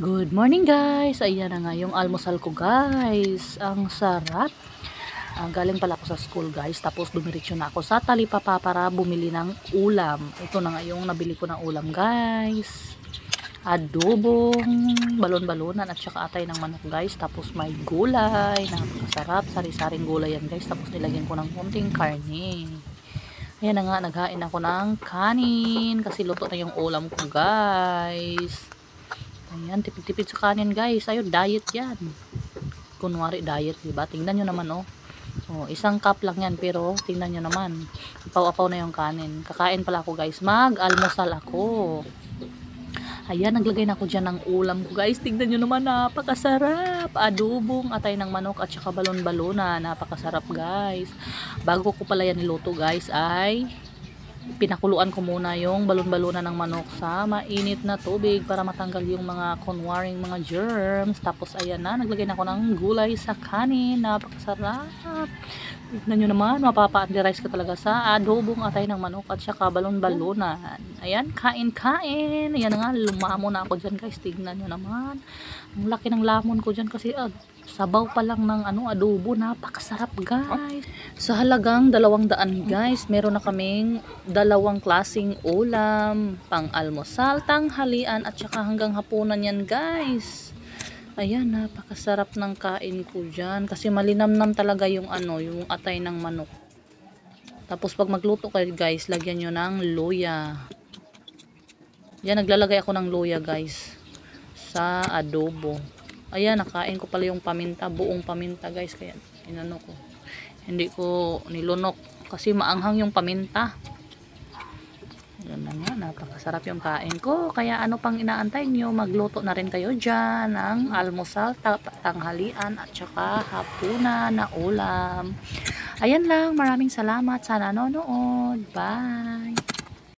Good morning guys! Ayan na nga yung almusal ko guys. Ang sarap. Ah, galing pala ako sa school guys. Tapos dumiretso na ako sa talipapa para bumili ng ulam. Ito na nga yung nabili ko ng ulam guys. Adobong balon-balonan at saka atay ng manok guys. Tapos may gulay. Napakasarap. Sari-saring gulay yan guys. Tapos nilagyan ko ng konting karne. Ayan na nga, naghain ako ng kanin. Kasi luto na yung ulam ko guys. Ayan, tipid-tipid sa kanin guys. Ayun, diet yan. Kunwari diet, di ba? Tingnan nyo naman, oh. Oh, isang cup lang yan, pero tingnan nyo naman. Apaw-apaw na yung kanin. Kakain pala ako guys. Mag-almusal ako. Ayan, naglagay na ako dyan ng ulam ko guys. Tingnan nyo naman, napakasarap. Adobong, atay ng manok at saka balon-balona. Napakasarap guys. Bago ko pala yan niluto guys ay pinakuluan ko muna yung balon-balona ng manok sa mainit na tubig para matanggal yung mga kunwaring mga germs. Tapos ayan na, naglagay na ako ng gulay sa kanin. Napakasarap. Tignan nyo naman, mapapa-underize ka talaga sa adobong atay ng manok at saka balon-balonan. Ayan, kain-kain. Ayan nga, lumamo na ako dyan guys. Tignan nyo naman. Ang laki ng lamon ko dyan kasi ah, sabaw pa lang ng ano, adobo. Napakasarap guys. Sa halagang dalawang daan guys, meron na kaming dalawang klasing ulam. Pang almusal, tanghalian at saka hanggang hapunan yan guys. Ayan, napakasarap ng kain ko dyan. Kasi malinamnam talaga yung ano, yung atay ng manok. Tapos pag magluto kayo guys, lagyan nyo ng luya. Yan, naglalagay ako ng luya guys. Sa adobo. Ayan, nakain ko pala yung paminta. Buong paminta guys. Kaya inano ko. Hindi ko nilunok. Kasi maanghang yung paminta. Yan na nga, napakasarap yung kain ko. Kaya ano pang inaantay nyo, magluto na rin kayo dyan ng almusal, tanghalian at saka hapunan na ulam. Ayan lang, maraming salamat sa nanonood. Bye!